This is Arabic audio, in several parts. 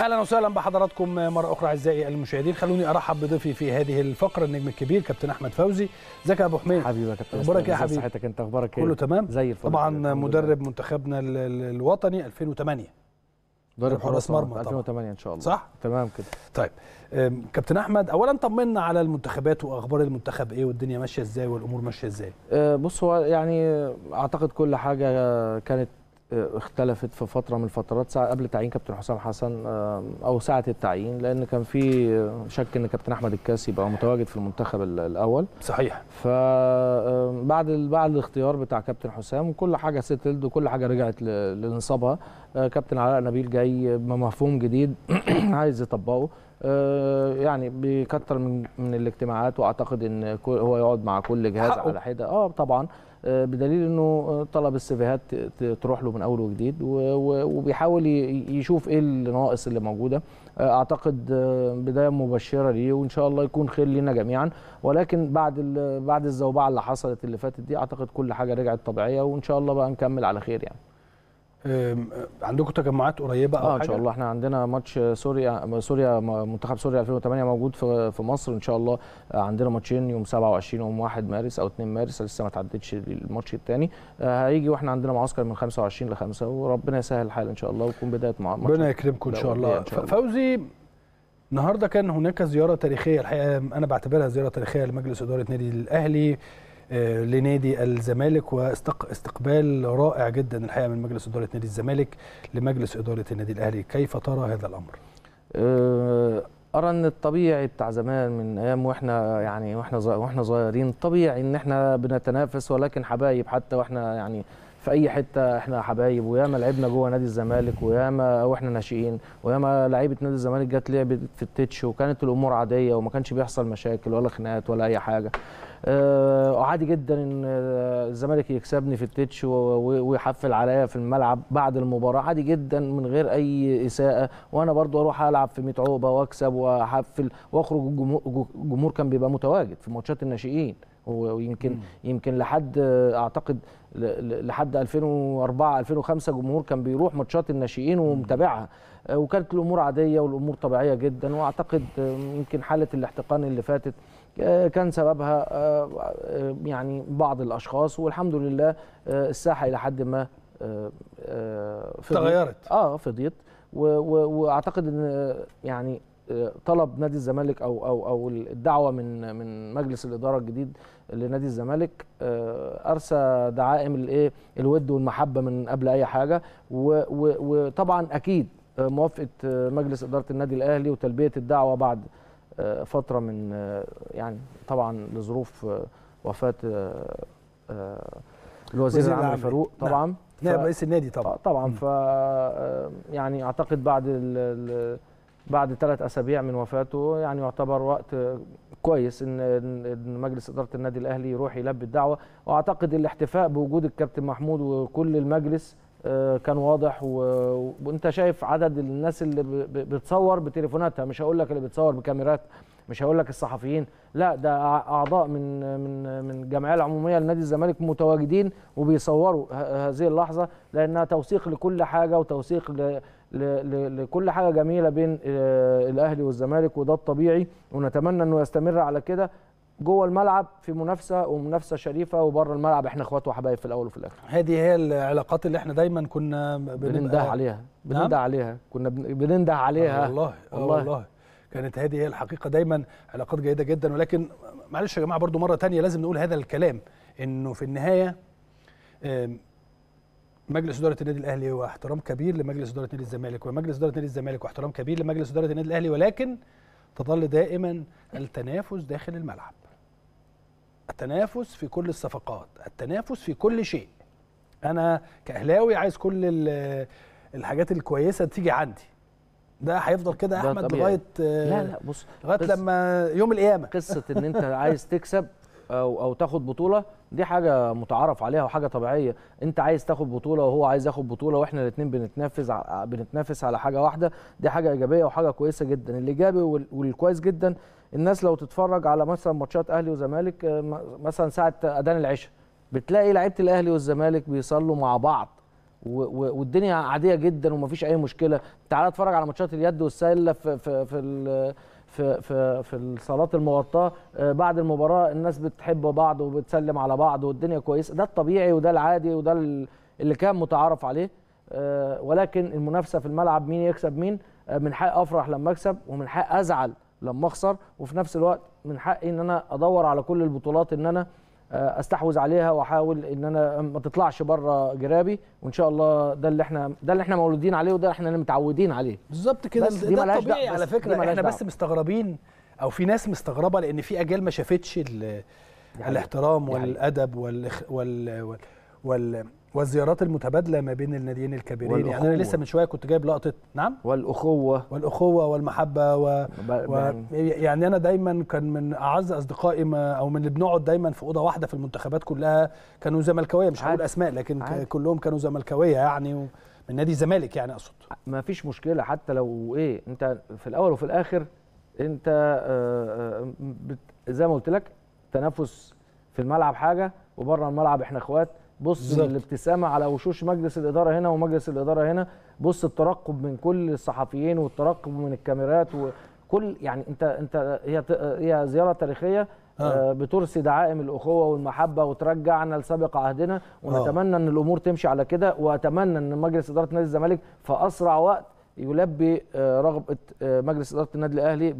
أهلا وسهلا بحضراتكم مرة أخرى أعزائي المشاهدين. خلوني أرحب بضيفي في هذه الفقرة النجم الكبير كابتن أحمد فوزي. إزيك يا أبو حميد؟ حبيبي يا كابتن أخبارك أسلام، يا حبيبي؟ صحتك؟ أنت أخبارك إيه؟ كله تمام؟ زي الفل. طبعا. مدرب منتخبنا ال- ال- الوطني 2008 مدرب حراس مرمى مرمى طبعا. 2008 إن شاء الله. صح؟ تمام كده. طيب كابتن أحمد اولا طمنا على المنتخبات وأخبار المنتخب إيه والدنيا ماشية إزاي والأمور ماشية إزاي؟ آه، بص هو يعني أعتقد كل حاجة كانت اختلفت في فترة من الفترات ساعة قبل تعيين كابتن حسام حسن آه، أو ساعة التعيين لأن كان في شك إن كابتن أحمد الكاسي يبقى متواجد في المنتخب ال- الأول. صحيح. فبعد بعد الاختيار بتاع كابتن حسام وكل حاجة سيتلد وكل حاجة رجعت لنصابها. آه، كابتن علاء نبيل جاي بمفهوم جديد عايز يطبقه. آه، يعني بيكتر من من الاجتماعات وأعتقد إن هو يقعد مع كل جهاز حقه. على حدة. آه طبعا. آه، بدليل إنه طلب السيفيهات تروح له من أول وجديد وبيحاول يشوف إيه اللي ناقص اللي موجودة. آه، أعتقد آه، بداية مبشرة ليه وإن شاء الله يكون خير لنا جميعا. ولكن بعد بعد الزوبعة اللي حصلت اللي فاتت دي أعتقد كل حاجة رجعت طبيعية وإن شاء الله بقى نكمل على خير يعني. عندكم تجمعات قريبة أو آه إن حاجة؟ شاء الله. إحنا عندنا ماتش سوريا سوريا منتخب سوريا 2008 موجود في في مصر. إن شاء الله آه، عندنا ماتشين يوم 27 ويوم 1 مارس أو 2 مارس. لسه ما تعدتش الماتش الثاني هيجي وإحنا عندنا معسكر من 25 ل 5 وربنا يسهل الحال إن شاء الله ويكون بداية مع ماتش ربنا يكرمكم إن شاء الله. إن شاء ف- الله. فوزي النهارده كان هناك زيارة تاريخية الحقيقة أنا بعتبرها زيارة تاريخية لمجلس إدارة نادي الأهلي. آه، لنادي الزمالك واستقبال رائع جدا الحقيقة من مجلس إدارة نادي الزمالك لمجلس إدارة النادي الأهلي. كيف ترى هذا الأمر؟ آه، أرى أن الطبيعي بتاع زمان من أيام وإحنا يعني وإحنا وإحنا صغيرين طبيعي إن إحنا بنتنافس ولكن حبايب حتى وإحنا يعني في أي حتة إحنا حبايب وياما لعبنا جوه نادي الزمالك وياما وإحنا ناشئين وياما لعيبة نادي الزمالك جت لعبت في التتش وكانت الأمور عادية وما كانش بيحصل مشاكل ولا خناقات ولا أي حاجة. آه، وعادي جدا إن الزمالك يكسبني في التتش ويحفل عليا في الملعب بعد المباراة. عادي جدا من غير أي إساءة وأنا برضو أروح ألعب في 100 عقبه وأكسب وأحفل وأخرج. الجمهور الجمهور كان بيبقى متواجد في ماتشات الناشئين ويمكن. يمكن لحد أعتقد لحد 2004 2005 جمهور كان بيروح ماتشات الناشئين ومتابعها. آه، وكانت الأمور عادية والأمور طبيعية جدا وأعتقد آه، يمكن حالة الاحتقان اللي فاتت آه، كان سببها يعني بعض الأشخاص. والحمد لله الساحة إلى حد ما فضيت. تغيرت. آه فضيت. وأعتقد إن يعني طلب نادي الزمالك أو أو أو الدعوة من من مجلس الإدارة الجديد لنادي الزمالك آه، أرسى دعائم الإيه الود والمحبة من قبل أي حاجة وطبعا أكيد آه، موافقة آه، مجلس إدارة النادي الأهلي وتلبية الدعوة بعد فترة من يعني طبعا لظروف وفاة الوزير وزير العام. فاروق نعم. طبعا نائب ف- رئيس النادي طبعا طبعا. ف يعني أعتقد بعد ال بعد ثلاث أسابيع من وفاته يعني يعتبر وقت كويس ان مجلس إدارة النادي الأهلي يروح يلبي الدعوة. وأعتقد الاحتفاء بوجود الكابتن محمود وكل المجلس آه، كان واضح وأنت شايف عدد الناس اللي بتصور بتليفوناتها مش هقول لك اللي بتصور بكاميرات مش هقول لك الصحفيين لا ده أعضاء من من من الجمعية العمومية لنادي الزمالك متواجدين وبيصوروا هذه اللحظة لأنها توثيق لكل حاجة وتوثيق لكل حاجة جميلة بين آه، الأهلي والزمالك وده الطبيعي ونتمنى إنه يستمر على كده جوه الملعب في منافسة ومنافسة شريفة وبره الملعب. إحنا إخوات وحبايب في الأول وفي الآخر. هذه هي العلاقات اللي إحنا دايما كنا بننده عليها. بننده عليها. كنا بن- بننده آه عليها. والله آه والله. والله. كانت هذه هي الحقيقة. دايما علاقات جيدة جدا. ولكن معلش يا جماعة برضو مرة تانية لازم نقول هذا الكلام إنه في النهاية مجلس إدارة النادي الأهلي هو احترام كبير لمجلس إدارة نادي الزمالك ومجلس إدارة نادي الزمالك واحترام كبير لمجلس إدارة النادي الأهلي ولكن تظل دائما التنافس داخل الملعب. التنافس في كل الصفقات التنافس في كل شيء. أنا كأهلاوي عايز كل ال- الحاجات الكويسة تيجي عندي. ده هيفضل كده أحمد. لغاية لا لا بص لغاية لما يوم القيامة. قصة إن أنت عايز تكسب أو أو تاخد بطولة دي حاجة متعارف عليها وحاجة طبيعية. أنت عايز تاخد بطولة وهو عايز ياخد بطولة وإحنا الاثنين بنتنافس بنتنافس على حاجة واحدة دي حاجة إيجابية وحاجة كويسة جدا. الإيجابي وال- والكويس جدا الناس لو تتفرج على مثلا ماتشات أهلي وزمالك آه، مثلا ساعة أذان العشاء بتلاقي لعيبة الأهلي والزمالك بيصلوا مع بعض والدنيا عادية جدا ومفيش أي مشكلة. تعال اتفرج على ماتشات اليد والسلة في في في في في, في الصالات المغطاة آه، بعد المباراة الناس بتحب بعض وبتسلم على بعض والدنيا كويسة. ده الطبيعي وده العادي وده ال- اللي كان متعارف عليه. آه، ولكن المنافسة في الملعب مين يكسب مين؟ آه، من حق أفرح لما أكسب ومن حق أزعل لما أخسر. وفي نفس الوقت من حقي إن أنا أدور على كل البطولات إن أنا أستحوذ عليها وأحاول إن أنا ما تطلعش بره جرابي وإن شاء الله ده اللي إحنا ده اللي إحنا مولودين عليه وده إحنا اللي متعودين عليه بالظبط كده ده الطبيعي على فكرة إحنا بس. مستغربين أو في ناس مستغربة لأن في أجيال ما شافتش. الاحترام. والأدب وال وال وال, وال والزيارات المتبادلة ما بين الناديين الكبيرين يعني أنا والأخوة. لسه من شوية كنت جايب لقطة نعم والأخوة والأخوة والمحبة و... ب- و... يعني أنا دايما كان من أعز أصدقائي ما أو من اللي بنقعد دايما في أوضة واحدة في المنتخبات كلها كانوا زملكاوية مش هقول. أسماء لكن عادي. كلهم كانوا زملكاوية يعني و... من نادي الزمالك يعني أقصد ما فيش مشكلة حتى لو إيه أنت في الأول وفي الآخر أنت آه، آه، بت- زي ما قلت لك تنافس في الملعب حاجة وبره الملعب إحنا إخوات بص بالظبط. الابتسامة على وشوش مجلس الإدارة هنا ومجلس الإدارة هنا بص الترقب من كل الصحفيين والترقب من الكاميرات وكل يعني أنت أنت هي هي زيارة تاريخية آه. آه. بترسي دعائم الأخوة والمحبة وترجعنا لسابق عهدنا ونتمنى إن الأمور تمشي على كده وأتمنى إن مجلس إدارة نادي الزمالك في أسرع وقت يلبي آه، رغبة آه، مجلس إدارة النادي الأهلي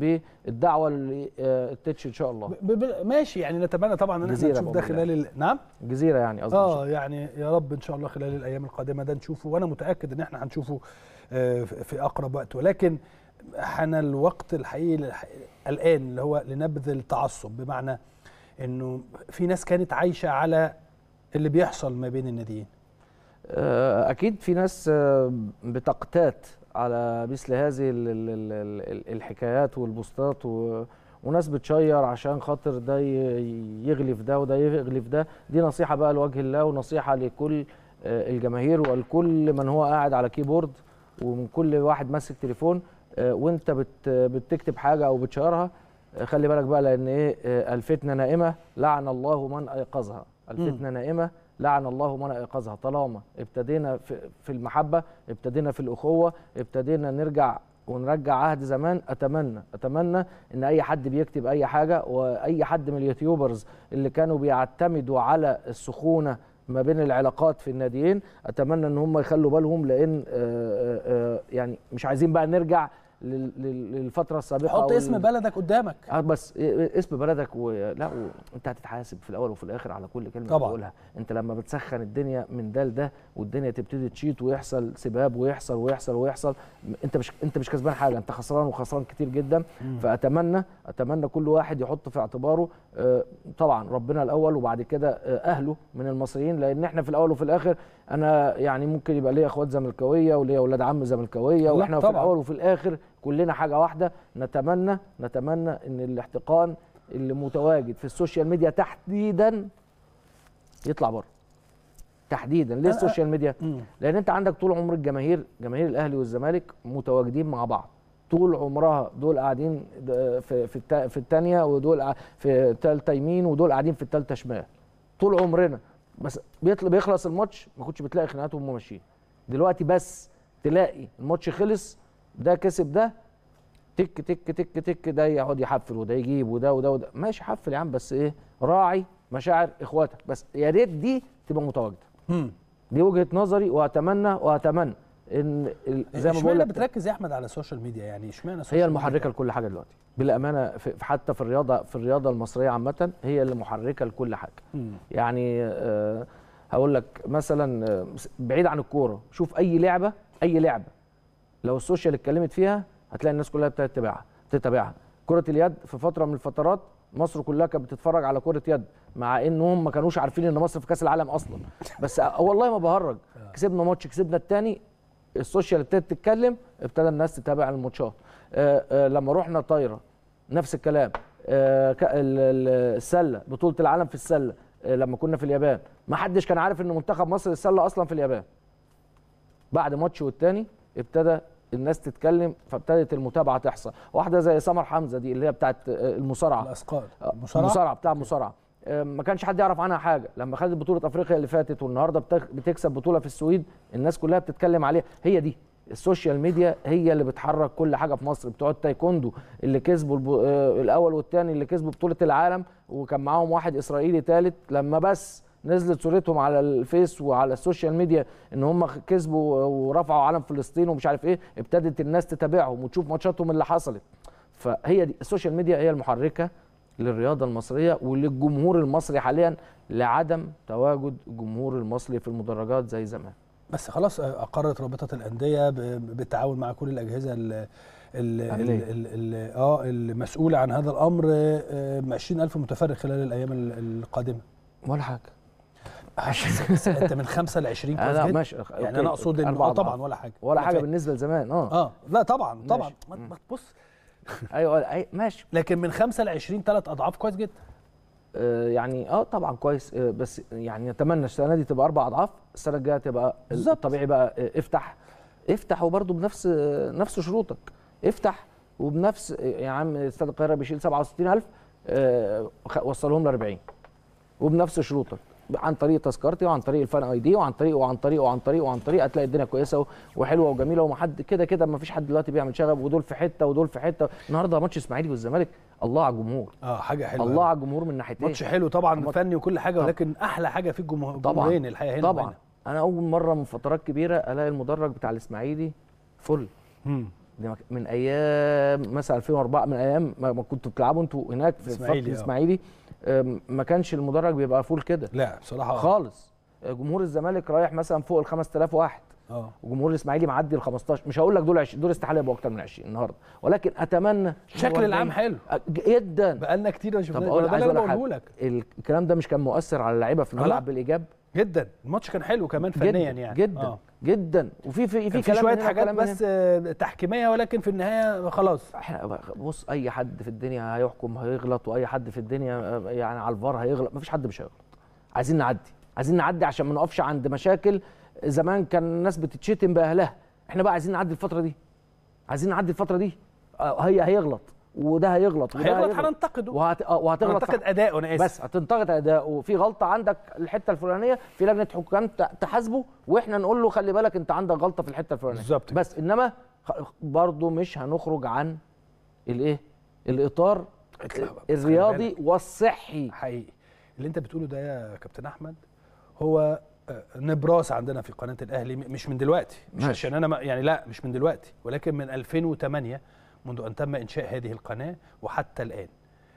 بالدعوة للتتش إن شاء الله. ماشي يعني نتمنى طبعا إن إحنا نشوف ده خلال ال... نعم؟ الجزيره يعني قصدي. آه يعني يا رب إن شاء الله خلال الأيام القادمة ده نشوفه وأنا متأكد إن إحنا هنشوفه آه، في أقرب وقت. ولكن حان الوقت الحقيقي الح- الآن اللي هو لنبذ التعصب بمعنى إنه في ناس كانت عايشة على اللي بيحصل ما بين الناديين. أكيد في ناس بتقتات على مثل هذه ال- ال- ال- ال- الحكايات والبوستات و- وناس بتشير عشان خاطر ده يغلي في ده وده يغلي في ده. دي نصيحة بقى لوجه الله ونصيحة لكل آه، الجماهير ولكل من هو قاعد على كيبورد ومن كل واحد ماسك تليفون آه، وانت بت بتكتب حاجة أو بتشيرها. آه، خلي بالك بقى لأن إيه؟ الفتنة نائمة. لعن الله من أيقظها. الفتنة نائمة. لعن الله من ايقظها طالما ابتدينا في المحبة ابتدينا في الأخوة ابتدينا نرجع ونرجع عهد زمان أتمنى أتمنى إن أي حد بيكتب أي حاجة وأي حد من اليوتيوبرز اللي كانوا بيعتمدوا على السخونة ما بين العلاقات في الناديين أتمنى إن هم يخلوا بالهم لأن آه، آه، آه، يعني مش عايزين بقى نرجع للفترة السابقة حط اسم ال- بلدك قدامك. آه بس اسم بلدك و... لا و... انت هتتحاسب في الأول وفي الآخر على كل كلمة طبعاً. بتقولها. انت لما بتسخن الدنيا من ده لده والدنيا تبتدي تشيط ويحصل سباب ويحصل ويحصل ويحصل انت مش انت مش كسبان حاجة انت خسران وخسران كتير جدا. فأتمنى أتمنى كل واحد يحط في اعتباره آه، طبعا ربنا الأول وبعد كده آه، أهله من المصريين لأن إحنا في الأول وفي الآخر أنا يعني ممكن يبقى ليا أخوات زملكاوية وليا أولاد عم زملكاوية وإحنا في طبعاً. الأول وفي الآخر كلنا حاجة واحدة نتمنى نتمنى إن الاحتقان اللي متواجد في ال social media تحديدا يطلع بره. تحديدا. ليه ال social media. لأن أنت عندك طول عمر الجماهير جماهير الأهلي والزمالك متواجدين مع بعض. طول عمرها دول قاعدين في في في الثانية ودول في الثالثه يمين ودول قاعدين في الثالثه شمال. طول عمرنا بس بيخلص الماتش ما كنتش بتلاقي خناقات وهم ماشيين. دلوقتي بس تلاقي الماتش خلص ده كسب ده تك تك تك تك ده يقعد يحفل وده يجيب وده وده وده. ماشي حفل يا عم بس إيه؟ راعي مشاعر إخواتك. بس يا ريت دي تبقى متواجدة. دي وجهة نظري واتمنى وأتمنى إن زي ما بقول لك بتركز يا أحمد على ال social media؟ يعني إشمعنى هي؟ المحركة لكل حاجة دلوقتي. بالأمانة في في- حتى في الرياضة في الرياضة المصرية عامة هي اللي محركة لكل حاجة. مم. يعني آه، هقول لك مثلا آه، بعيد عن الكورة شوف أي لعبة أي لعبة لو ال social اتكلمت فيها هتلاقي الناس كلها ابتدت تتابعها تتابعها كرة اليد في فترة من الفترات مصر كلها كانت بتتفرج على كرة يد مع انهم ما كانوش عارفين إن مصر في كأس العالم أصلا. بس آه، والله ما بهرج. كسبنا ماتش كسبنا الثاني ال social ابتدت تتكلم ابتدى الناس تتابع الماتشات. آه، آه، لما رحنا طايرة نفس الكلام. آه، السلة بطولة العالم في السلة آه، لما كنا في اليابان. ما حدش كان عارف إن منتخب مصر للسله أصلا في اليابان. بعد ماتش والتاني ابتدى الناس تتكلم فابتدت المتابعة تحصل. واحدة زي سمر حمزة دي اللي هي بتاعت آه، المصارعة. الأثقال. المصارعة بتاع المصارعه ما كانش حد يعرف عنها حاجة. لما خدت بطولة أفريقيا اللي فاتت والنهاردة بتك- بتكسب بطولة في السويد الناس كلها بتتكلم عليها. هي دي. ال social media هي اللي بتحرك كل حاجة في مصر بتوع التايكوندو اللي كسبوا. آه، الأول والثاني اللي كسبوا بطولة العالم وكان معاهم واحد إسرائيلي ثالث لما بس نزلت صورتهم على الفيس وعلى ال social media إن هم كسبوا ورفعوا علم فلسطين ومش عارف إيه ابتدت الناس تتابعهم وتشوف ماتشاتهم اللي حصلت فهي دي ال social media هي المحركة للرياضة المصرية وللجمهور المصري حاليا لعدم تواجد الجمهور المصري في المدرجات زي زمان بس خلاص آه، أقرت رابطة الأندية بالتعاون مع كل الأجهزة ال ال آه المسؤولة عن هذا الأمر آه، آه، 20000 متفرغ خلال الأيام ال- القادمة. ولا حاجة. بس أنت من 5 ل 20 كويس لا ماشي. يعني. أنا أقصد أربعة آه طبعا. ولا حاجة. ولا حاجة. بالنسبة لزمان. آه. آه لا طبعا طبعا. تبص. أيوه ماشي. لكن من 5 ل 20 ثلاث أضعاف كويس جدا. آه يعني آه طبعا كويس. آه بس يعني نتمنى السنة دي تبقى أربع أضعاف. السنة الجاية تبقى. الطبيعي بقى آه افتح افتح وبرده بنفس آه نفس شروطك. افتح وبنفس آه، يا عم استاد القاهرة بيشيل 67000 آه خ- وصلهم ل 40 وبنفس شروطك. عن طريق تذكرتي وعن طريق الفان اي دي وعن طريق وعن طريق وعن طريق وعن طريق هتلاقي الدنيا كويسة وحلوة وجميلة ومحد كده كده ما فيش حد دلوقتي بيعمل شغب ودول في حتة ودول في حتة النهارده ماتش إسماعيلي والزمالك الله على الجمهور آه حاجة حلوة الله على الجمهور من ناحيتين ماتش حلو طبعا ماتش- فني وكل حاجة. ولكن أحلى حاجة في الجمهور طبعا الحقيقة هنا طبعا وهنا. أنا أول مرة من فترات كبيرة ألاقي المدرج بتاع الإسماعيلي فل مم. من أيام مثلا 2004 من أيام ما كنتوا بتلعبوا أنتوا هناك في. الاسماعيلي ما كانش المدرج بيبقى فول كده. لا بصراحة خالص. جمهور الزمالك رايح مثلا فوق ال 5000 واحد. آه. وجمهور الإسماعيلي معدي ال 15 مش هقول لك دول 20 دول استحالة يبقوا أكتر من 20 النهارده. ولكن أتمنى الشكل العام حلو. جدا. بقالنا كتير ما طب شفناش ده اللي أنا لك بقوله حاجة. لك الكلام ده مش كان مؤثر على اللعيبة في. الملعب بالإيجاب؟ جدا. الماتش كان حلو كمان جدا. فنيا يعني. جدا. آه. جدا. وفي في في في كلام شوية حاجات بس آه، تحكيمية ولكن في النهاية خلاص. إحنا بص أي حد في الدنيا هيحكم هيغلط وأي حد في الدنيا آه، يعني على الفار هيغلط. مفيش حد مش هيغلط. عايزين نعدي. عايزين نعدي عشان ما نقفش عند مشاكل. زمان كان الناس بتتشتم بأهلها. إحنا بقى عايزين نعدي الفترة دي. عايزين نعدي الفترة دي. آه، هي هيغلط. وده هيغلط وده هيغلط هننتقده. وهت... آه، وهتغلط هننتقد أداؤه أنا آسف. بس هتنتقد أداؤه. في غلطة عندك الحتة الفلانية في لجنة حكام تحاسبه وإحنا نقول له خلي بالك أنت عندك غلطة في الحتة الفلانية. بالظبط. بس إنما برضه مش هنخرج عن الايه الإطار الرياضي. والصحي. حقيقي. اللي أنت بتقوله ده يا كابتن أحمد هو آه، نبراس عندنا في قناة الأهلي مش من دلوقتي مش. عشان أنا يعني لا مش من دلوقتي ولكن من 2008 منذ أن تم إنشاء هذه القناة وحتى الآن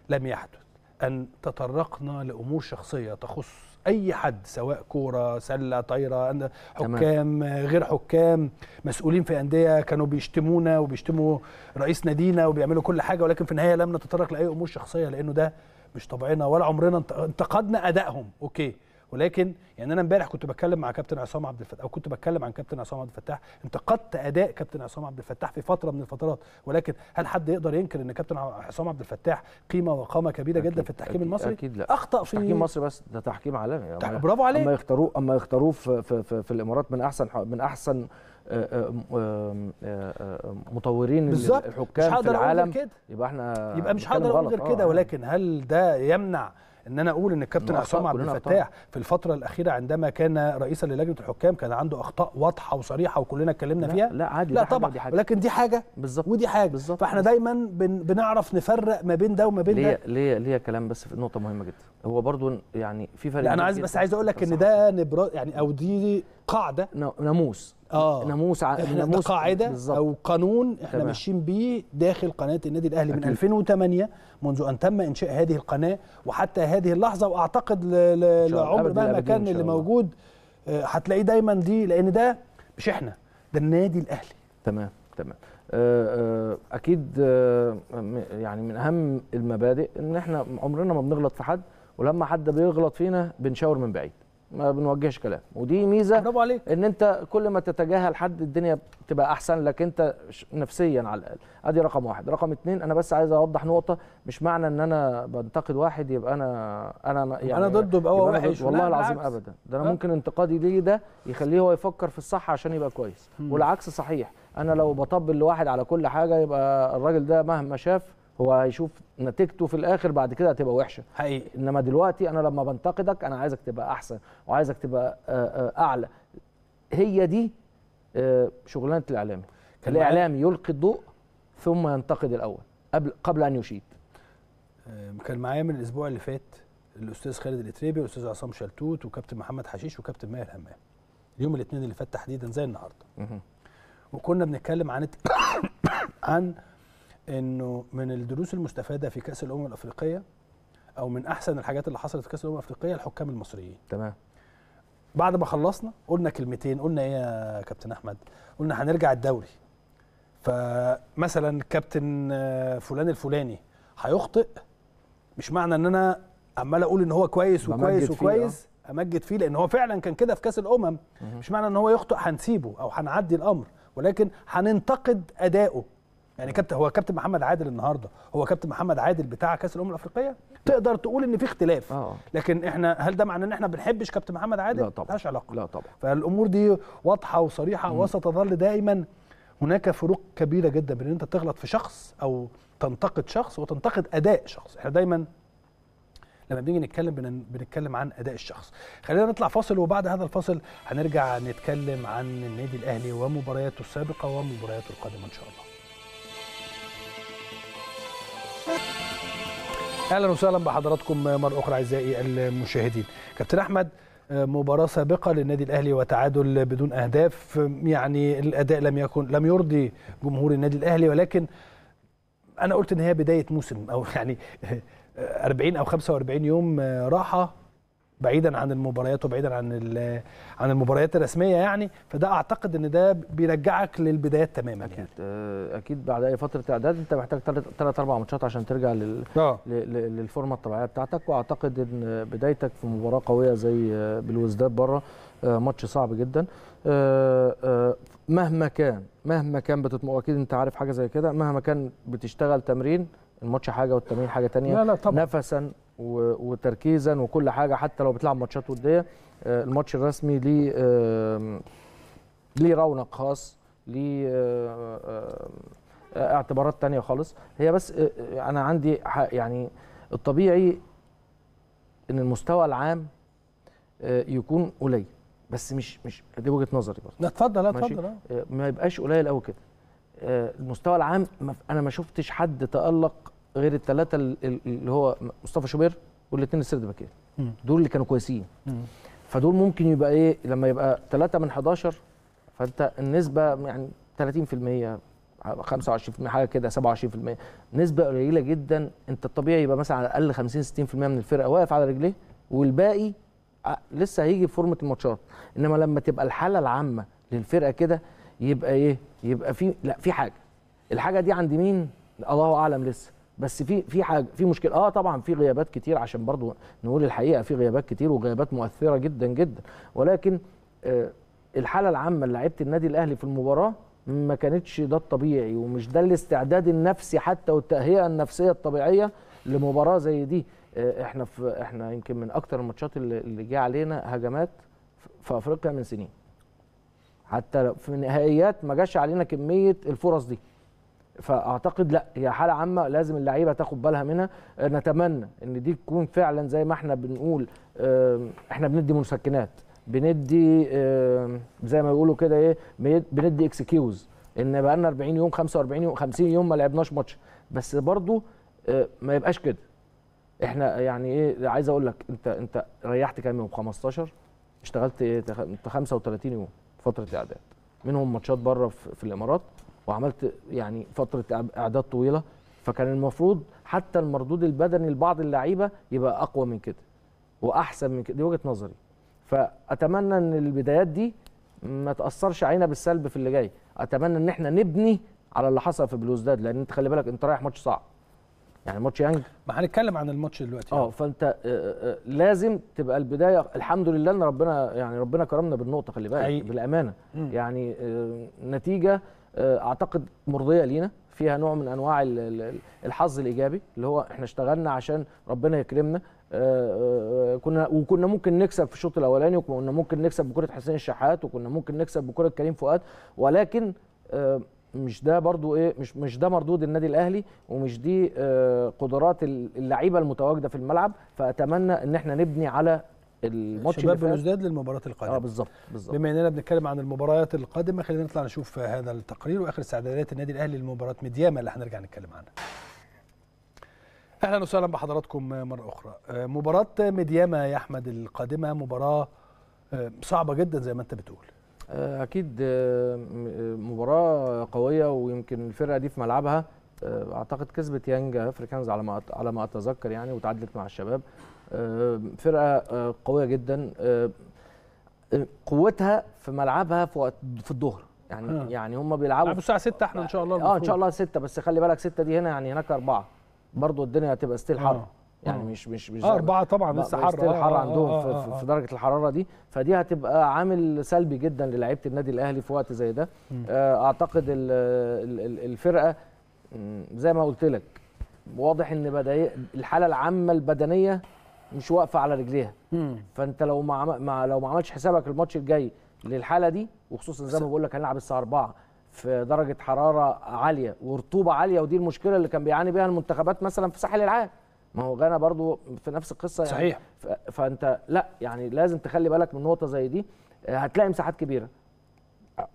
لم يحدث أن تطرقنا لأمور شخصية تخص أي حد سواء كورة سلة طايرة أن- تمام. حكام غير حكام مسؤولين في أندية كانوا بيشتمونا وبيشتموا رئيس نادينا وبيعملوا كل حاجة ولكن في النهاية لم نتطرق لأي أمور شخصية لأنه ده مش طبعنا ولا عمرنا انت- انتقدنا أدائهم أوكي ولكن يعني أنا امبارح كنت بتكلم مع كابتن عصام عبد الفتاح أو كنت بتكلم عن كابتن عصام عبد الفتاح انتقدت أداء كابتن عصام عبد الفتاح في فترة من الفترات ولكن هل حد يقدر ينكر إن كابتن عصام عبد الفتاح قيمة وقامة كبيرة جدا أكيد- في التحكيم أكيد- المصري أكيد لا أخطأ في تحكيم مصري بس ده تحكيم عالمي برافو عليك. أما يختاروه أما يختاروه في, في, في, في الإمارات من أحسن من أحسن آه، آه، آه، مطورين الحكام في العالم كده يبقى إحنا يبقى مش هقدر أقول. غير كده. ولكن هل ده يمنع إن أنا أقول إن الكابتن عصام عبد الفتاح في الفترة الأخيرة عندما كان رئيسا للجنة الحكام كان عنده أخطاء واضحة وصريحة وكلنا اتكلمنا فيها. لا عادي لا طبعا. ودي حاجة. ولكن دي حاجة بالظبط ودي حاجة. بالظبط. فإحنا دايما بن بنعرف نفرق ما بين ده وما بين ليه ده ليه ليه كلام بس في نقطة مهمة جدا. هو برضو يعني في فرق أنا عايز بس عايز أقول لك إن. ده يعني أو دي قاعدة. ناموس. آه ناموس ناموس قاعدة بالظبط. أو قانون إحنا تمام. ماشيين بيه داخل قناة النادي الأهلي من أكيد. 2008 منذ أن تم إنشاء هذه القناة وحتى هذه اللحظة وأعتقد. لعمر مهما كان اللي. موجود آه، هتلاقيه دايما دي لأن ده مش إحنا ده النادي الأهلي تمام تمام آه، آه، أكيد آه، يعني من أهم المبادئ إن إحنا عمرنا ما بنغلط في حد ولما حد بيغلط فينا بنشاور من بعيد ما بنوجهش كلام. ودي ميزة برافو عليك. إن أنت كل ما تتجاهل حد الدنيا بتبقى أحسن لك أنت نفسيا على الأقل. أدي رقم واحد. رقم اتنين أنا بس عايز أوضح نقطة. مش معنى إن أنا بنتقد واحد يبقى أنا أنا يعني أنا ضده يبقى هو وحش. والله العظيم بالعكس. ابدا. ده أنا. ممكن انتقادي ليه ده يخليه هو يفكر في الصح عشان يبقى كويس. والعكس صحيح. أنا لو بطبل لواحد على كل حاجة يبقى الراجل ده مهما شاف هو هيشوف نتيجته في الآخر بعد كده هتبقى وحشة. حقيقي. إنما دلوقتي أنا لما بنتقدك أنا عايزك تبقى أحسن وعايزك تبقى آه، آه، أعلى. هي دي آه، شغلانة الإعلامي. الإعلامي يلقي الضوء ثم ينتقد الأول قبل قبل أن يشيد. كان معايا من الأسبوع اللي فات الأستاذ خالد الإتريبي والأستاذ عصام شلتوت وكابتن محمد حشيش وكابتن ماهر همام. اليوم الاثنين اللي فات تحديدا زي النهارده. وكنا بنتكلم عن عن إنه من الدروس المستفادة في كأس الأمم الأفريقية أو من أحسن الحاجات اللي حصلت في كأس الأمم الأفريقية الحكام المصريين. تمام. بعد ما خلصنا قلنا كلمتين قلنا إيه يا كابتن أحمد؟ قلنا هنرجع الدوري. فمثلا كابتن فلان الفلاني هيخطئ مش معنى إن أنا عمال أقول إن هو كويس بمجد وكويس فيه، وكويس أمجد فيه لأن هو فعلا كان كده في كأس الأمم. مش معنى إن هو يخطئ هنسيبه أو هنعدي الأمر ولكن هننتقد أداؤه. يعني كابتن هو كابتن محمد عادل النهارده هو كابتن محمد عادل بتاع كأس الأمم الأفريقية؟ تقدر تقول إن في اختلاف. آه لكن إحنا هل ده معناه إن إحنا بنحبش كابتن محمد عادل؟ لا طبعا. ملهاش علاقة. لا طبعا. فالأمور دي واضحة وصريحة وستظل دائما هناك فروق كبيرة جدا بين إن أنت تغلط في شخص أو تنتقد شخص وتنتقد أداء شخص. إحنا دايما لما بنيجي نتكلم بن- بنتكلم عن أداء الشخص. خلينا نطلع فاصل وبعد هذا الفاصل هنرجع نتكلم عن النادي الأهلي ومبارياته السابقة ومبارياته القادمة إن شاء الله. أهلا وسهلا بحضراتكم مرة أخرى أعزائي المشاهدين. كابتن أحمد مباراة سابقة للنادي الأهلي وتعادل بدون أهداف يعني الأداء لم يكن لم يرضي جمهور النادي الأهلي ولكن أنا قلت إن هي بداية موسم أو يعني 40 أو 45 يوم راحة بعيدا عن المباريات وبعيدا عن عن المباريات الرسمية يعني فده أعتقد إن ده بيرجعك للبدايات تماما يعني. آه، أكيد بعد أي فترة إعداد أنت محتاج ثلاث أربع ماتشات عشان ترجع لل ل- للفورمة الطبيعية بتاعتك. وأعتقد إن بدايتك في مباراة قوية زي آه، بالوزداد بره آه، ماتش صعب جدا. آه، آه، مهما كان مهما كان بتتم أكيد أنت عارف حاجة زي كده مهما كان بتشتغل تمرين الماتش حاجة والتمرين حاجة تانية. لا لا طبعا. نفسا وتركيزا وكل حاجة حتى لو بتلعب ماتشات ودية آه، الماتش الرسمي ليه ليه رونق خاص ليه آه، آه، اعتبارات تانية خالص. هي بس أنا عندي يعني الطبيعي إن المستوى العام يكون قليل. بس مش مش دي وجهة نظري برضه. لا اتفضل لا. اتفضل ما يبقاش قليل قوي كده. المستوى العام أنا ما شفتش حد تألق غير الثلاثه اللي هو مصطفى شوبير والاثنين السرد باكين. دول اللي كانوا كويسين. فدول ممكن يبقى إيه لما يبقى 3 من 11 فأنت النسبة يعني 30% 25% حاجة كده 27% نسبة قليلة جدا. أنت الطبيعي يبقى مثلا على الأقل 50 60% من الفرقة واقف على رجليه والباقي لسه هيجي في فورمة الماتشات. إنما لما تبقى الحالة العامة للفرقة كده يبقى إيه يبقى في لا في حاجة. الحاجة دي عند مين؟ الله أعلم لسه. بس في في حاجة في مشكلة. آه طبعا في غيابات كتير عشان برضو نقول الحقيقة في غيابات كتير وغيابات مؤثرة جدا جدا. ولكن آه الحالة العامة لعيبة النادي الأهلي في المباراة ما كانتش ده الطبيعي ومش ده الاستعداد النفسي حتى والتأهيئة النفسية الطبيعية لمباراة زي دي. آه، إحنا في إحنا يمكن من أكتر الماتشات اللي, جه علينا هجمات في أفريقيا من سنين. حتى في النهائيات ما جاش علينا كمية الفرص دي. فأعتقد لا هي حالة عامة لازم اللعيبة تاخد بالها منها. آه، نتمنى إن دي تكون فعلا زي ما إحنا بنقول إحنا بندي مسكنات بندي زي ما بيقولوا كده إيه بندي اكسكيوز إن بقى لنا 40 يوم 45 يوم 50 يوم ما لعبناش ماتش. بس برضو آه، ما يبقاش كده. إحنا يعني إيه عايز أقول لك أنت أنت ريحت كام يوم؟ 15 اشتغلت إيه؟ تخ- انت 35 يوم فترة إعداد. منهم ماتشات بره في الإمارات. وعملت يعني فترة إعداد طويلة فكان المفروض حتى المردود البدني لبعض اللعيبة يبقى أقوى من كده وأحسن من كده. دي وجهة نظري. فأتمنى إن البدايات دي ما تأثرش علينا بالسلب في اللي جاي. أتمنى إن إحنا نبني على اللي حصل في بلوزداد لأن أنت خلي بالك أنت رايح ماتش صعب. يعني ماتش يانج ما هنتكلم عن الماتش دلوقتي. آه فأنت آه، آه، لازم تبقى البداية. الحمد لله إن ربنا يعني ربنا كرمنا بالنقطة خلي بالك. بالأمانة. مم. يعني آه، نتيجة آه، أعتقد مرضية لينا. فيها نوع من أنواع ال- ال- الحظ الإيجابي اللي هو إحنا اشتغلنا عشان ربنا يكرمنا. آه، آه، كنا وكنا ممكن نكسب في الشوط الأولاني وكنا ممكن نكسب بكرة حسين الشحات وكنا ممكن نكسب بكرة كريم فؤاد. ولكن آه، مش ده برضو إيه مش مش ده مردود النادي الأهلي ومش دي آه، قدرات اللعيبة المتواجدة في الملعب. فأتمنى إن إحنا نبني على الماتش اللي شباب فات بلوزداد للمباراة القادمة آه بالظبط بالظبط بما إننا بنتكلم عن المباريات القادمة خلينا نطلع نشوف هذا التقرير وآخر استعدادات النادي الأهلي لمباراه ميدياما اللي هنرجع نتكلم عنها. أهلا وسهلا بحضراتكم مرة أخرى. مباراة ميدياما يا أحمد القادمة مباراة صعبة جدا زي ما أنت بتقول. آه، أكيد آه، مباراة قوية ويمكن الفرقة دي في ملعبها آه، أعتقد كسبت يانج أفريكانز على ما على ما أتذكر يعني وتعادلت مع الشباب آه، فرقة آه، قوية جدا آه، آه، قوتها في ملعبها في وقت في الظهر يعني آه. يعني هم بيلعبوا لعبوا الساعة 6 إحنا إن شاء الله آه إن. شاء الله ستة بس خلي بالك ستة دي هنا يعني هناك أربعة برضو الدنيا هتبقى still حر آه. يعني آه. مش مش مش آه أربعة طبعا لسه حر still آه، حر آه، عندهم آه، في, آه، في, آه. في درجة الحرارة دي فدي هتبقى عامل سلبي جدا للعيبة النادي الأهلي في وقت زي ده. آه، أعتقد ال- ال- ال- الفرقة مم، زي ما قلت لك واضح إن بدأ الحالة العامة البدنية مش واقفة على رجليها. فأنت لو ما عم- ما لو ما عملتش حسابك الماتش الجاي للحالة دي وخصوصا زي ما بقول لك هنلعب الساعة 4 في درجة حرارة عالية ورطوبة عالية ودي المشكلة اللي كان بيعاني بيها المنتخبات مثلا في ساحل العاج ما هو غانا برضو في نفس القصة يعني. صحيح. ف- فأنت لأ يعني لازم تخلي بالك من نقطة زي دي. آه، هتلاقي مساحات كبيرة.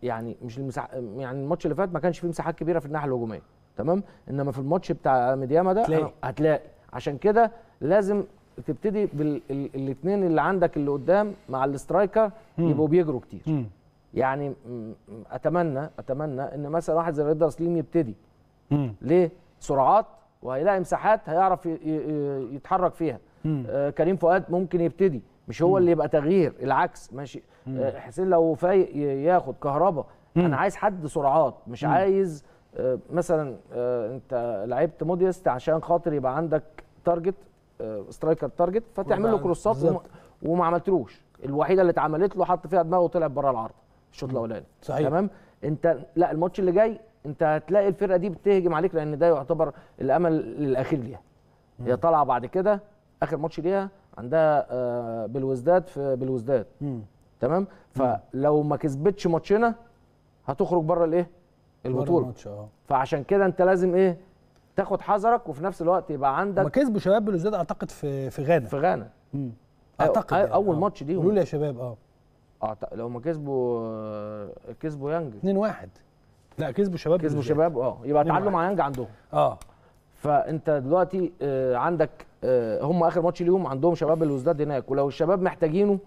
يعني مش المساح يعني الماتش اللي فات ما كانش فيه مساحات كبيرة في الناحية الهجومية. تمام؟ إنما في الماتش بتاع ميدياما ده هتلاقي. عشان كده لازم تبتدي بالاثنين اللي عندك اللي قدام مع ال striker مم. يبقوا بيجروا كتير مم. يعني أتمنى أتمنى إن مثلا واحد زي رضا سليم يبتدي مم. ليه سرعات وهيلاقي مساحات هيعرف يتحرك فيها مم. آه، كريم فؤاد ممكن يبتدي مش هو اللي يبقى تغيير العكس ماشي آه، حسين لو فايق ياخد كهربا مم. أنا عايز حد سرعات مش مم. عايز آه، مثلا آه، أنت لعبت موديست عشان خاطر يبقى عندك target striker target فتعمل له كروسات وما. وما عملتلوش. الوحيدة اللي اتعملت له حط فيها دماغه وطلع بره العرض الشوط الأولاني. صحيح. تمام؟ انت لا الماتش اللي جاي انت هتلاقي الفرقة دي بتهجم عليك لأن ده يعتبر الأمل الأخير ليها. هي طالعة بعد كده آخر ماتش ليها عندها آه، بالوزداد في بالوزداد. تمام؟ فلو ما كسبتش ماتشنا هتخرج بره الإيه؟ البطولة. آه. فعشان كده انت لازم إيه؟ تاخد حذرك وفي نفس الوقت يبقى عندك كسبوا شباب بلوزداد أعتقد في في غانا. في غانا. أيوة، أعتقد أيوة، أول ماتش ليهم. قولوا لي يا شباب آه. أعت- لو ما كسبوا آه، كسبوا يانج. 2 1 لا كسبوا شباب كسبوا. شباب آه. يبقى تعادلوا. مع يانج عندهم. آه. فأنت دلوقتي آه، عندك آه، هم آخر ماتش ليهم عندهم شباب الوزداد هناك. ولو الشباب محتاجينه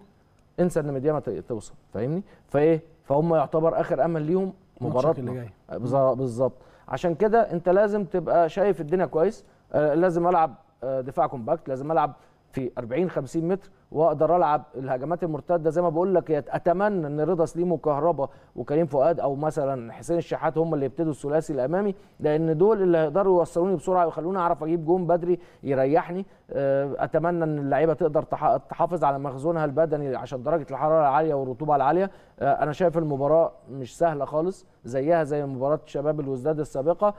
انسى إن ميدياما ت- توصل. فاهمني؟ فإيه؟ فهم يعتبر آخر أمل ليهم مباراتنا. آه، بالظ- بالظبط. عشان كده انت لازم تبقى شايف الدنيا كويس. آه، لازم العب آه، دفاع compact لازم العب في 40 50 متر. واقدر العب الهجمات المرتده زي ما بقول لك اتمنى ان رضا سليم وكهربا وكريم فؤاد أو مثلا حسين الشحات هم اللي يبتدوا الثلاثي الامامي لأن دول اللي هيقدروا يوصلوني بسرعة ويخلوني اعرف أجيب جون بدري يريحني. آه، اتمنى ان اللعيبة تقدر تح- تحافظ على مخزونها البدني عشان درجة الحرارة العالية والرطوبة العالية. آه، أنا شايف المباراة مش سهلة خالص زيها زي مباراة شباب الوزداد السابقة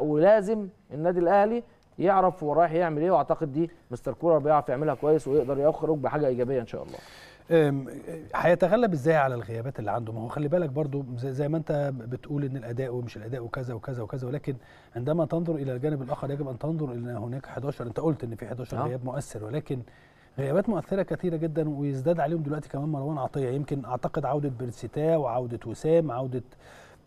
ولازم النادي الاهلي يعرف هو رايح يعمل إيه وأعتقد دي مستر كولر بيعرف يعملها كويس ويقدر يخرج بحاجة إيجابية إن شاء الله. هيتغلب إزاي على الغيابات اللي عنده؟ ما هو خلي بالك برضو زي, زي ما أنت بتقول إن الأداء ومش الأداء وكذا وكذا وكذا ولكن عندما تنظر إلى الجانب الآخر يجب أن تنظر إلى ان هناك 11 أنت قلت إن في 11 آه. غياب مؤثر ولكن غيابات مؤثرة كثيرة جدا ويزداد عليهم دلوقتي كمان مروان عطية. يمكن أعتقد عودة بيرسيتاو وعودة وسام عودة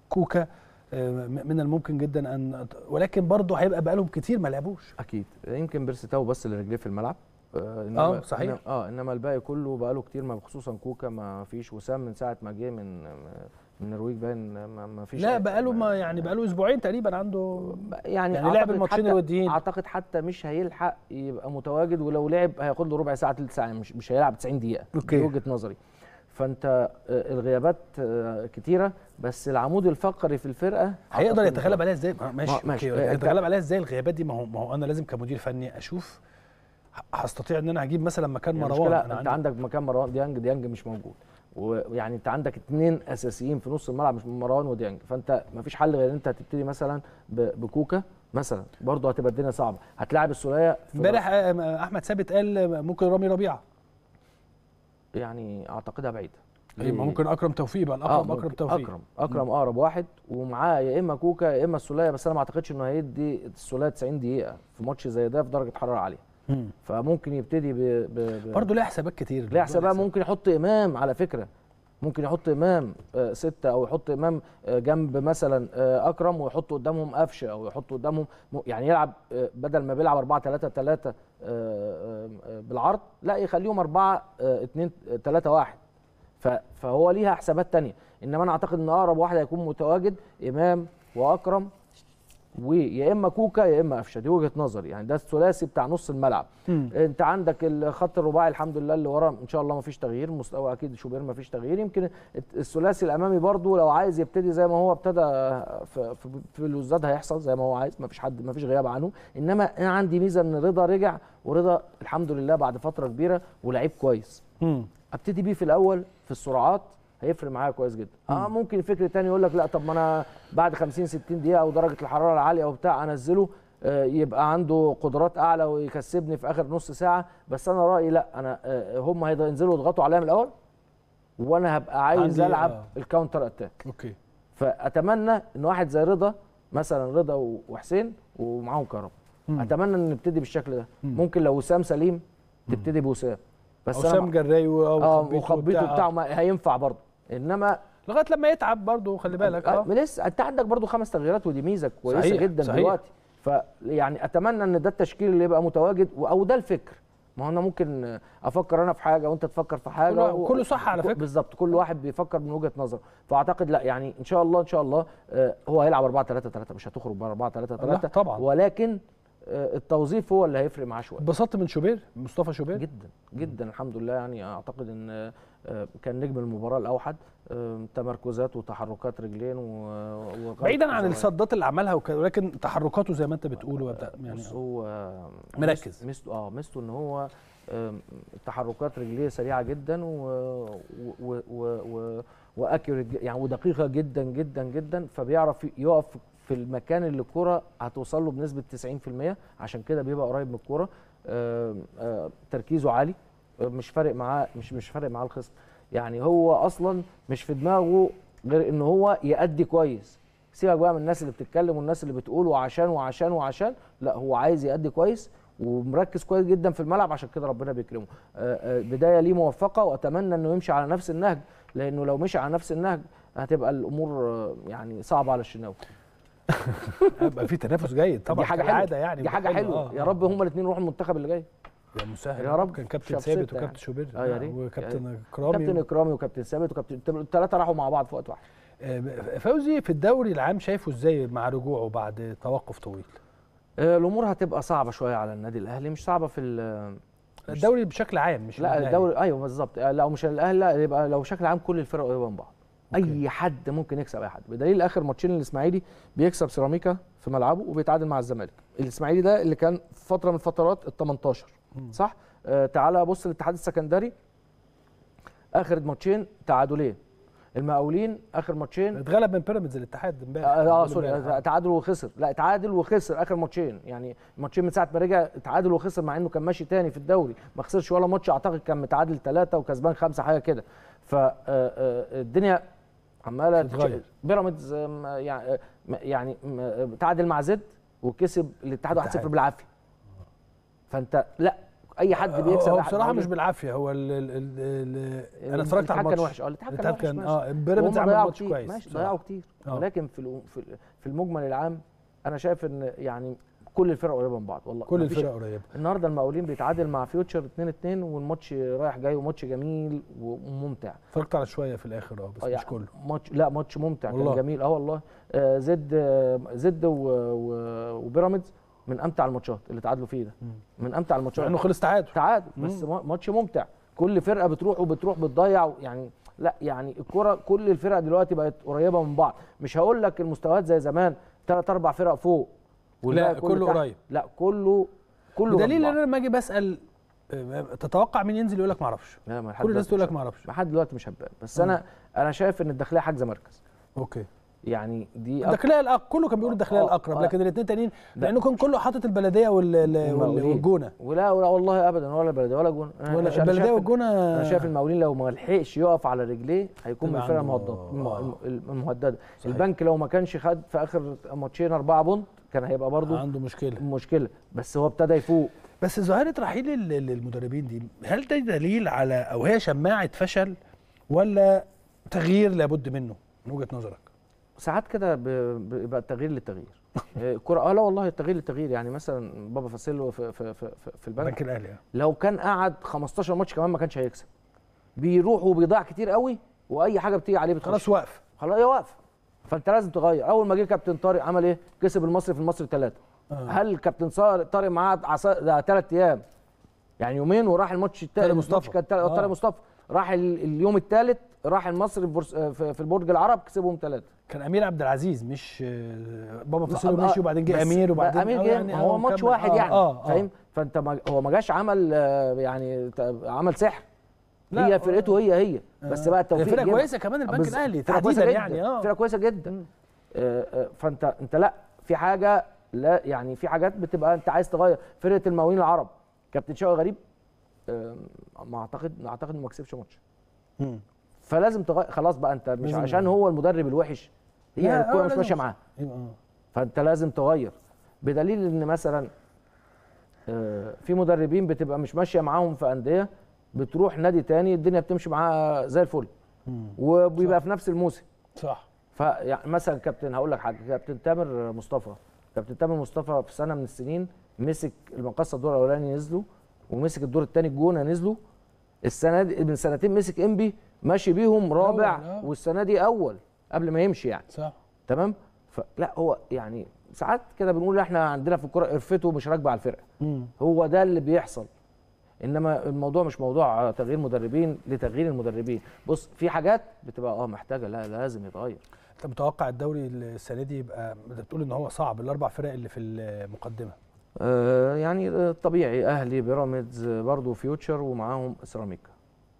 كوكا من الممكن جدا أن ولكن برضه هيبقى بقالهم كتير ما لعبوش. أكيد. يمكن بيرستاو بس اللي رجليه في الملعب. إنما- آه، صحيح. إنما- آه إنما الباقي كله بقاله كتير ما خصوصا كوكا ما فيش. وسام من ساعة ما جه من من النرويج باين ما, فيش لا بقاله ما يعني بقاله أسبوعين تقريبا عنده. يعني, يعني لعب الماتشين الوديين. أعتقد حتى مش هيلحق يبقى متواجد ولو لعب هياخد له ربع ساعة ثلث ساعة مش مش هيلعب 90 دقيقة. okay. دي وجهة نظري. فانت آه، الغيابات آه، كتيرة بس العمود الفقري في الفرقة هيقدر يتغلب عليها إزاي؟ ما- ماشي. آه، يتغلب عليها إزاي الغيابات دي؟ ما هو ما هو أنا لازم كمدير فني أشوف هستطيع إن أنا هجيب مثلا مكان يعني مروان. أنا أنت عندي عندك مكان مروان ديانج ديانج مش موجود. ويعني أنت عندك اثنين أساسيين في نص الملعب مش مروان وديانج. فأنت ما فيش حل غير إن أنت هتبتدي مثلا بكوكا مثلا. برضه هتبقى الدنيا صعبة. هتلاعب في- إمبارح أحمد ثابت قال ممكن رامي ربيعة. يعني أعتقدها بعيدة. ما ممكن أكرم توفيق يبقى آه، الاقرب ممكن. اكرم توفيق. أكرم أكرم أقرب واحد ومعاه يا إما كوكا يا إما السولية بس أنا ما أعتقدش إنه هيدي السولية 90 دقيقة في ماتش زي ده في درجة حرارة عالية. مم. فممكن يبتدي ب, ب... ب... برضه ليه حسابات كتير. ليه حسابها ممكن يحط إمام على فكرة. ممكن يحط إمام آه، ستة أو يحط إمام آه، جنب مثلا آه، أكرم ويحط قدامهم قفشه أو يحط قدامهم يعني يلعب بدل ما بيلعب 4 3 3 بالعرض لا يخليهم 4 2 3 1 فهو ليها حسابات تانية. إنما أنا أعتقد إن أقرب واحد هيكون متواجد إمام وأكرم ويا إما كوكا يا إما قفشة. دي وجهة نظري. يعني ده الثلاثي بتاع نص الملعب. مم. أنت عندك الخط الرباعي الحمد لله اللي ورا إن شاء الله ما فيش تغيير. مستوى أكيد شوبير ما فيش تغيير. يمكن الثلاثي الأمامي برضو لو عايز يبتدي زي ما هو ابتدى في في, الوزاد هيحصل زي ما هو عايز. ما فيش حد ما فيش غياب عنه. إنما أنا عندي ميزة إن رضا رجع ورضا الحمد لله بعد فترة كبيرة ولعيب كويس. مم. أبتدي بيه في الأول في السرعات هيفرق معايا كويس جدا. آه ممكن فكر تاني يقول لك لا طب ما أنا بعد 50 60 دقيقة أو درجة الحرارة العالية وبتاع أنزله آه، يبقى عنده قدرات أعلى ويكسبني في آخر نص ساعة. بس أنا رأيي لا أنا آه، هم هينزلوا يضغطوا عليا من الأول وأنا هبقى عايز ألعب آه. ال counter attack okay. فأتمنى إن واحد زي رضا مثلا رضا وحسين ومعاهم مم. أتمنى إن نبتدي بالشكل ده. مم. ممكن لو وسام سليم تبتدي بوسام. بس حسام جري آه وخبيته. بتاعه هينفع برضه. إنما لغاية لما يتعب برضه خلي بالك آه آه. لسه أنت عندك برضه خمس تغييرات ودي ميزة كويسة صحيح، جدا صحيح. دلوقتي. فيعني أتمنى إن ده التشكيل اللي يبقى متواجد أو ده الفكر. ما هو أنا ممكن أفكر أنا في حاجة وأنت تفكر في حاجة كله- كله صح على فكرة. بالظبط. كل واحد بيفكر من وجهة نظره. فأعتقد لا يعني إن شاء الله إن شاء الله آه، هو هيلعب 4 3 3 مش هتخرج بره 4 3 لا 3 طبعا. ولكن آه، التوظيف هو اللي هيفرق معاه شوية. اتبسطت من شوبير مصطفى شوبير؟ جدا جدا الحمد لله. يعني أعتقد إن آه، كان نجم المباراة الأوحد آه، تمركزات وتحركات رجلين و بعيدا عن. الصدات اللي عملها ولكن تحركاته زي ما أنت بتقول يعني هو مركز. ميزته آه ميزته إن هو تحركات رجليه سريعة جدا و و و و واكيوريت يعني ودقيقة جدا جدا جدا فبيعرف يقف في المكان اللي الكرة هتوصل له بنسبة 90% عشان كده بيبقى قريب من الكرة آم، تركيزه عالي مش فارق معاه مش مش فارق معاه الخصم. يعني هو أصلا مش في دماغه غير إن هو يأدي كويس. سيبك بقى من الناس اللي بتتكلم والناس اللي بتقول وعشان وعشان وعشان. لا هو عايز يأدي كويس ومركز كويس جدا في الملعب عشان كده ربنا بيكرمه. آه، آه، بداية ليه موفقة وأتمنى إنه يمشي على نفس النهج لأنه لو مشي على نفس النهج هتبقى الأمور آه، يعني صعبة على الشناوي. يبقى في تنافس جيد طبعا دي حاجة حلوة. يعني دي حاجة حلوة. يا رب هما الاثنين يروحوا المنتخب اللي جاي. يا مسهل يا رب. كان كابتن ثابت ستة وكابتن يعني. شوبير آه، ريت. وكابتن كرامي كابتن اكرامي وكابتن ثابت وكابتن الثلاثة راحوا مع بعض في وقت واحد آه، فوزي في الدوري العام شايفه إزاي مع رجوعه بعد توقف طويل آه، الأمور هتبقى صعبة شوية على النادي الأهلي مش صعبة في الدوري بشكل عام مش لا. الدوري أيوه بالظبط آه، لا مش الاهلي لا يبقى لو بشكل عام كل الفرق قريبة من بعض okay. أي حد ممكن يكسب أي حد بدليل آخر ماتشين الإسماعيلي بيكسب سيراميكا في ملعبه وبيتعادل مع الزمالك الإسماعيلي ده اللي كان فترة من الفترات ال 18 مم. صح؟ آه تعالى بص الاتحاد السكندري. آخر ماتشين تعادلين. المقاولين آخر ماتشين. اتغلب من بيراميدز الاتحاد امبارح. آه, آه sorry. آه، تعادل وخسر. لا تعادل وخسر آخر ماتشين. يعني ماتشين من ساعة ما رجع تعادل وخسر مع إنه كان ماشي تاني في الدوري. ما خسرش ولا ماتش أعتقد كان متعادل ثلاثة وكسبان خمسة حاجة كده. فالدنيا عمالة بتتغير. تش- بيراميدز يعني آه، يعني تعادل مع زد وكسب الاتحاد 1-0 الاتحاد. بالعافية. فأنت لا أي حد بيكسب هو بصراحة. مش بالعافية. هو ال ال ال ال أنا اتفرجت على الاتحاد كان الماتش. وحش. آه الاتحاد كان وحش. آه بيراميدز عمل ماتش كويس. ماشي. ضيعوا كتير. آه. ولكن في في المجمل العام أنا شايف إن يعني كل الفرق قريبة من بعض والله. كل الفرق قريبة. النهارده المقاولين بيتعادل مع فيوتشر 2 2 والماتش رايح جاي وماتش جميل وممتع. اتفرجت على شوية في الآخر آه بس آه مش يعني كله. ماتش لا ماتش ممتع والله. كان جميل. آه والله. آه زد آه زد وبيراميدز من أمتع الماتشات اللي تعادلوا فيه ده. مم. من أمتع الماتشات. انه خلص تعادل. تعادل. بس ما- ماتش ممتع. كل فرقة بتروح وبتروح بتضيع يعني لا يعني الكرة كل الفرق دلوقتي بقت قريبة من بعض. مش هقول لك المستويات زي زمان ثلاث أربع فرق فوق. لا كله تحت. قريب. لا كله كله بدليل جنب إن. أنا لما أجي بسأل آه، تتوقع مين ينزل يقول لك ما أعرفش. كل الناس تقول لك ما أعرفش. لحد دلوقتي مش هبان بس أنا أنا شايف إن الداخلية حاجزة مركز. okay. يعني دي الداخليه الاقرب كله كان بيقول الداخليه آه، الأقرب آه. لكن الاثنين تانيين لا. لأنه كان كله حاطط البلدية وال-. والجونة. ولا ولا والله ابدا ولا البلديه ولا الجونة أنا- أنا ولا البلدية شايف- والجونة. أنا شايف المقاولين لو ما لحقش يقف على رجليه هيكون من الفرقة المهددة. آه. البنك لو ما كانش خد في آخر ماتشين أربعة point كان هيبقى برضه عنده مشكلة. مشكلة. بس هو ابتدى يفوق. بس ظاهرة رحيل ال- ال- المدربين دي هل ده دليل على أو هي شماعة فشل ولا تغيير لابد منه من وجهة نظرك؟ ساعات كده بيبقى التغيير للتغيير. آه، الكرة آه لا والله التغيير للتغيير. يعني مثلا بابا فاسيلو في في في, في- البنك. البنك الأهلي آه. لو كان قعد 15 ماتش كمان ما كانش هيكسب. بيروح وبيضيع كتير قوي وأي حاجة بتيجي عليه بتخش. خلاص واقف. خلاص هي واقفة. فأنت لازم تغير. أول ما جه كابتن طارق عمل إيه؟ كسب المصري في المصري ثلاثة آه. هل كابتن طارق معاه عصا ثلاث أيام. يعني يومين وراح الماتش طارق مصطفى. كان آه. طارق مصطفى. راح ال- اليوم الثالث راح المصري في في البرج العرب كسبهم ثلاثة كان أمير عبد العزيز مش آه، بابا لا، فاصيلو آه، مشي وبعدين جه أمير وبعدين أمير آه، جه يعني هو آه، ماتش. واحد آه، يعني آه. فاهم؟ فأنت ما هو ما جاش عمل آه، يعني عمل سحر. لا، هي فرقته هي هي. بس بقى التوفيق فرقة. كويسة كمان البنك الأهلي تحديدا جدا. يعني آه. فرقة كويسة جدا. آه، آه، فأنت أنت لأ في حاجة لا يعني في حاجات بتبقى أنت عايز تغير. فرقة المقاولين العرب كابتن شوقي غريب آه، ما أعتقد أعتقد إنه ما كسبش ماتش. فلازم تغير خلاص بقى أنت مش عشان. هو المدرب الوحش. هي الكوره مش. ماشية معاه. يبقى آه. فانت لازم تغير. بدليل ان مثلا آه، في مدربين بتبقى مش ماشية معاهم في أندية بتروح نادي تاني الدنيا بتمشي معاه زي الفل. وبيبقى في نفس الموسم. صح. فيعني مثلا كابتن هقول لك حاجة. كابتن تامر مصطفى. كابتن تامر مصطفى في سنة من السنين مسك المقصة الدور الأولاني نزلوا ومسك الدور الثاني الجونة نزلوا السنة دي من سنتين مسك إنبي ماشي بيهم رابع آه. والسنة دي أول. قبل ما يمشي يعني. صح. تمام؟ فلا هو يعني ساعات كده بنقول إحنا عندنا في الكوره قرفته مش راكبه على الفرقة. هو ده اللي بيحصل. انما الموضوع مش موضوع تغيير مدربين لتغيير المدربين. بص في حاجات بتبقى آه محتاجة لا لازم يتغير. انت متوقع الدوري السنة دي يبقى انت بتقول ان هو صعب الأربع فرق اللي في المقدمة؟ آه يعني طبيعي أهلي بيراميدز برضه فيوتشر ومعاهم سيراميكا.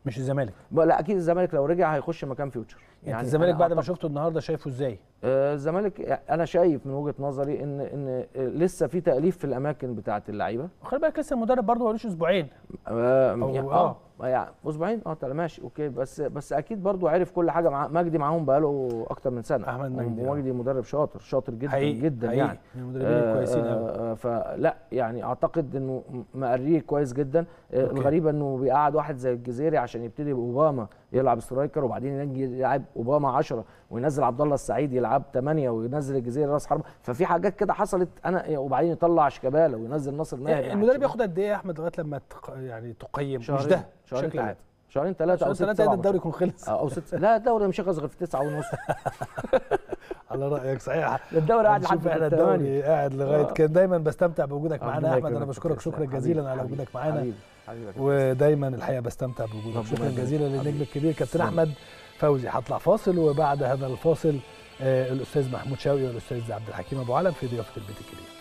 مش الزمالك. لا أكيد الزمالك لو رجع هيخش مكان فيوتشر. يعني الزمالك بعد ما شفته النهارده شايفه إزاي؟ آه، الزمالك أنا شايف من وجهة نظري إن إن آه، لسه في تأليف في الأماكن بتاعة اللعيبة. خلي بالك لسه المدرب برضه مالوش أسبوعين. آه أو- يعني آه. آه يعني أسبوعين؟ آه ماشي okay. بس بس أكيد برضو عرف كل حاجة مع مجدي معاهم بقاله أكتر من سنة. أحمد مجدي، آه. ومجدي مدرب شاطر شاطر جدا حقيقي جدا حقيقي. يعني. المدربين الكويسين قوي آه آه فلا يعني أعتقد إنه مقريه كويس جدا. آه. الغريبه إنه بيقعد واحد زي الجزيري عشان يبتدي بأوباما. يلعب striker وبعدين يجي يلعب اوباما 10 وينزل عبد الله السعيد يلعب 8 وينزل الجزيري راس حربة. ففي حاجات كده حصلت أنا وبعدين يطلع شيكابالا وينزل ناصر ماهر يعني المدرب ياخد قد إيه يا أحمد لغاية لما تق... يعني تقيم؟ مش ده بشكل عام. شهرين أو عشان ست ثلاثة الدوري يكون خلص. آه، أو ست لا الدوري مش هيخلص غير في تسعة ونص. على رأيك صحيح. الدوري قاعد لحد إحنا. الدوري قاعد لغاية آه. كده. دايما بستمتع بوجودك ربنا معانا يا أحمد. أنا يكرمك. بشكرك. شكرا جزيلا على وجودك معانا. ودايما الحقيقة بستمتع بوجودك شكرا. جزيلا للنجم. الكبير كابتن. أحمد فوزي هطلع فاصل وبعد هذا الفاصل آه، الأستاذ محمود شوقي والأستاذ عبد الحكيم أبو علم في ضيافة البيت الكبير